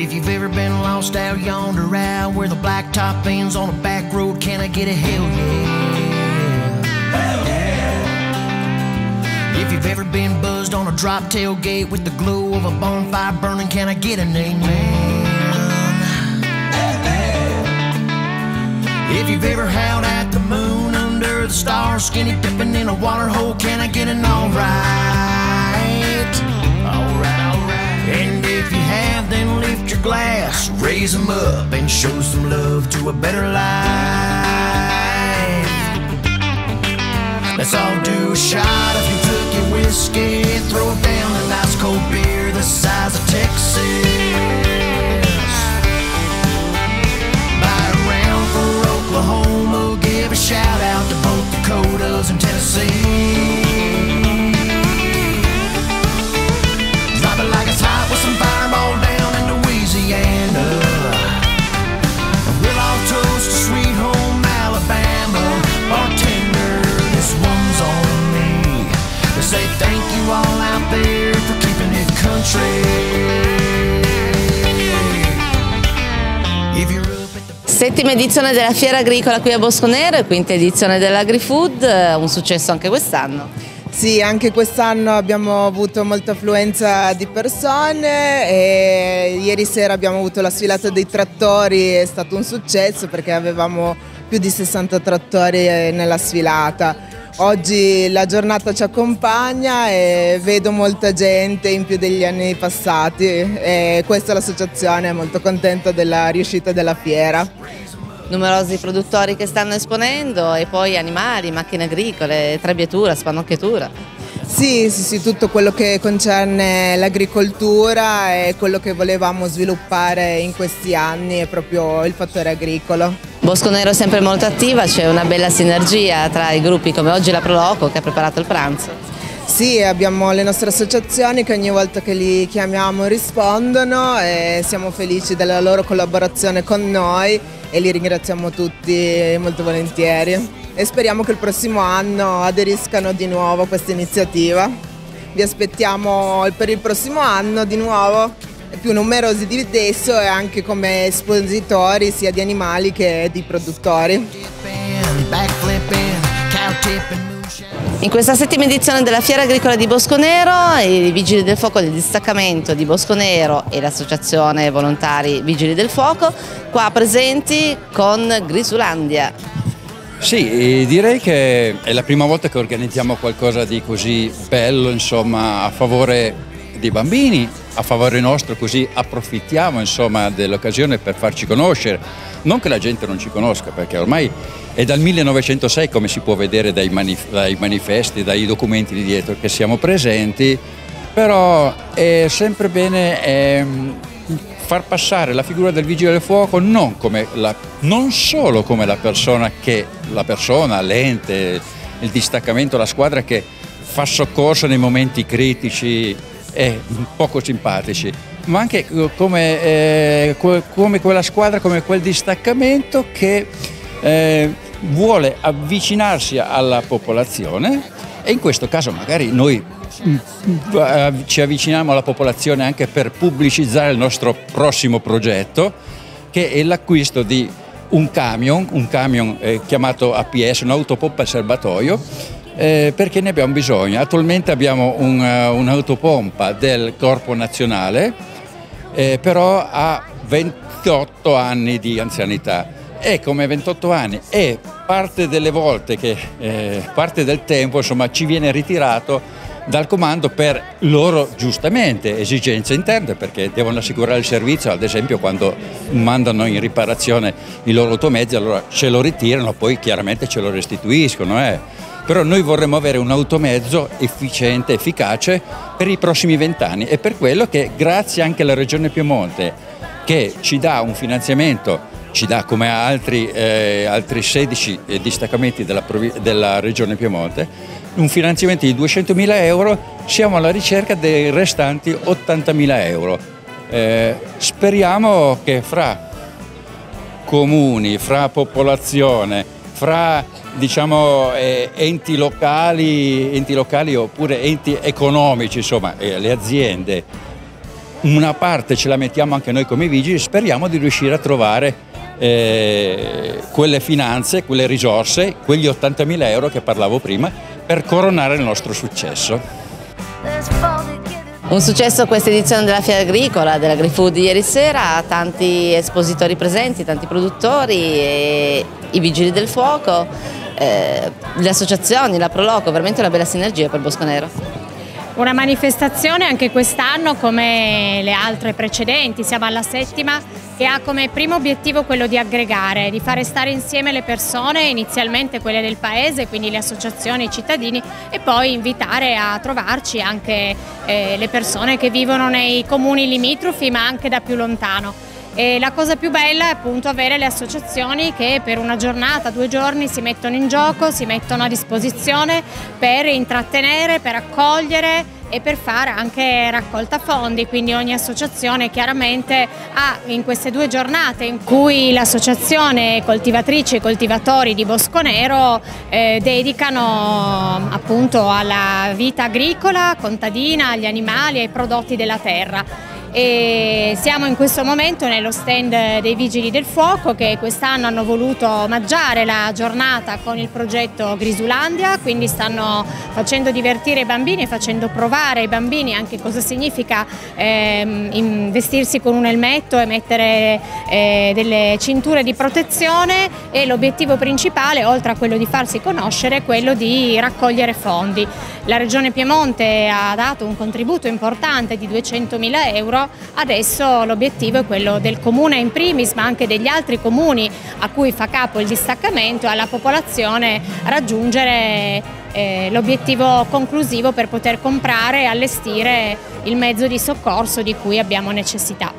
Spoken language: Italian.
If you've ever been lost out yonder out where the blacktop ends on a back road, can I get a hell yeah? Yeah! If you've ever been buzzed on a drop tailgate with the glow of a bonfire burning, can I get an amen? If you've ever howled at the moon under the stars, skinny dipping in a water hole, can I get an alright? Glass, raise them up, and show some love to a better life. Let's all do a shot of Kentucky whiskey, Settima edizione della Fiera Agricola qui a Bosconero e quinta edizione dell'AgriFood, eh, un successo anche quest'anno. Sì, anche quest'anno abbiamo avuto molta affluenza di persone e ieri sera abbiamo avuto la sfilata dei trattori, è stato un successo perché avevamo più di 60 trattori eh, nella sfilata. Oggi la giornata ci accompagna e vedo molta gente in più degli anni passati e questa l'associazione, è molto contenta della riuscita della fiera. Numerosi produttori che stanno esponendo e poi animali, macchine agricole, trebbiatura, spannocchiatura. Sì, sì, sì, tutto quello che concerne l'agricoltura e quello che volevamo sviluppare in questi anni è proprio il fattore agricolo. Bosconero è sempre molto attiva, c'è una bella sinergia tra i gruppi come oggi la Proloco che ha preparato il pranzo. Sì, abbiamo le nostre associazioni che ogni volta che li chiamiamo rispondono e siamo felici della loro collaborazione con noi e li ringraziamo tutti molto volentieri e speriamo che il prossimo anno aderiscano di nuovo a questa iniziativa. Vi aspettiamo per il prossimo anno di nuovo più numerosi di adesso e anche come espositori sia di animali che di produttori. In questa settima edizione della Fiera Agricola di Bosconero, i Vigili del Fuoco del distaccamento di Bosconero e l'Associazione Volontari Vigili del Fuoco, qua presenti con Grisulandia. Sì, direi che è la prima volta che organizziamo qualcosa di così bello, insomma, a favore dei bambini, a favore nostro, così approfittiamo insomma, dell'occasione per farci conoscere. Non che la gente non ci conosca, perché ormai è dal 1906, come si può vedere dai, manif- dai manifesti, dai documenti di dietro, che siamo presenti, però è sempre bene ehm, far passare la figura del vigile del fuoco non, la- non solo come la persona che, la persona, l'ente, il distaccamento, la squadra che fa soccorso nei momenti critici e poco simpatici, ma anche eh, come, eh, come quella squadra, come quel distaccamento che eh, vuole avvicinarsi alla popolazione e in questo caso magari noi mm, eh, ci avviciniamo alla popolazione anche per pubblicizzare il nostro prossimo progetto che è l'acquisto di un camion, un camion eh, chiamato APS, un'autopompa serbatoio, eh, perché ne abbiamo bisogno. Attualmente abbiamo un, eh, un'autopompa del Corpo Nazionale, eh, però ha 28 anni di anzianità e come 28 anni e parte delle volte che eh, parte del tempo insomma ci viene ritirato dal comando per loro giustamente esigenze interne perché devono assicurare il servizio ad esempio quando mandano in riparazione i loro automezzi allora ce lo ritirano poi chiaramente ce lo restituiscono eh. Però noi vorremmo avere un automezzo efficiente, efficace per i prossimi vent'anni e per quello che grazie anche alla Regione Piemonte che ci dà un finanziamento ci dà come altri, eh, altri 16 eh, distaccamenti della, della Regione Piemonte un finanziamento di 200.000 euro, siamo alla ricerca dei restanti 80.000 euro. Eh, speriamo che fra comuni, fra popolazione, fra diciamo, eh, enti, locali, enti locali oppure enti economici, insomma, eh, le aziende una parte ce la mettiamo anche noi come vigili, speriamo di riuscire a trovare eh, quelle finanze, quelle risorse, quegli 80.000 euro che parlavo prima, per coronare il nostro successo. Un successo questa edizione della Fiera Agricola, della AgriFood di ieri sera, tanti espositori presenti, tanti produttori, i vigili del fuoco, eh, le associazioni, la Proloco, veramente una bella sinergia per Bosco Nero. Una manifestazione anche quest'anno come le altre precedenti, siamo alla settima, che ha come primo obiettivo quello di aggregare, di fare stare insieme le persone, inizialmente quelle del paese, quindi le associazioni, i cittadini e poi invitare a trovarci anche eh, le persone che vivono nei comuni limitrofi ma anche da più lontano. E la cosa più bella è appunto avere le associazioni che per una giornata, due giorni si mettono in gioco, si mettono a disposizione per intrattenere, per accogliere e per fare anche raccolta fondi, quindi ogni associazione chiaramente ha in queste due giornate in cui l'associazione coltivatrici e coltivatori di Bosco Nero eh, dedicano appunto alla vita agricola, contadina, agli animali, ai prodotti della terra e siamo in questo momento nello stand dei Vigili del Fuoco che quest'anno hanno voluto omaggiare la giornata con il progetto Grisulandia, quindi stanno facendo divertire i bambini e facendo provare ai bambini anche cosa significa eh, investirsi con un elmetto e mettere eh, delle cinture di protezione e l'obiettivo principale, oltre a quello di farsi conoscere, è quello di raccogliere fondi. La Regione Piemonte ha dato un contributo importante di 200.000 euro adesso l'obiettivo è quello del comune in primis ma anche degli altri comuni a cui fa capo il distaccamento e alla popolazione raggiungere eh, l'obiettivo conclusivo per poter comprare e allestire il mezzo di soccorso di cui abbiamo necessità.